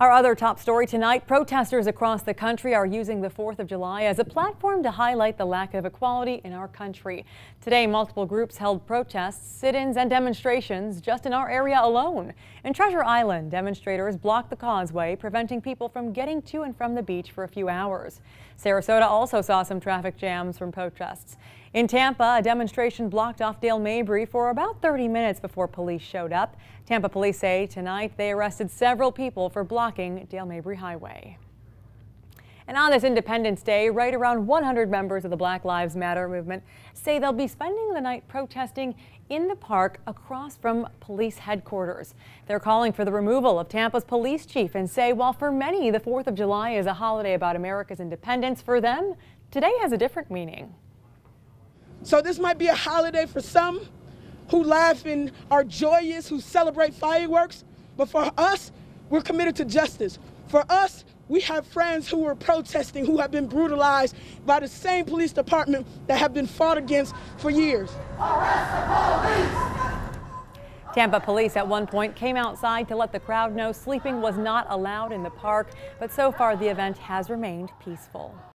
Our other top story tonight, protesters across the country are using the 4th of July as a platform to highlight the lack of equality in our country. Today, multiple groups held protests, sit-ins and demonstrations just in our area alone. In Treasure Island, demonstrators blocked the causeway, preventing people from getting to and from the beach for a few hours. Sarasota also saw some traffic jams from protests. In Tampa, a demonstration blocked off Dale Mabry for about 30 minutes before police showed up. Tampa police say tonight they arrested several people for blocking Dale Mabry Highway. And on this Independence Day, right around 100 members of the Black Lives Matter movement say they'll be spending the night protesting in the park across from police headquarters. They're calling for the removal of Tampa's police chief and say while for many the 4th of July is a holiday about America's independence, for them, today has a different meaning. So this might be a holiday for some who laugh and are joyous, who celebrate fireworks. But for us, we're committed to justice. For us, we have friends who are protesting, who have been brutalized by the same police department that have been fought against for years. Tampa police at one point came outside to let the crowd know sleeping was not allowed in the park, but so far the event has remained peaceful.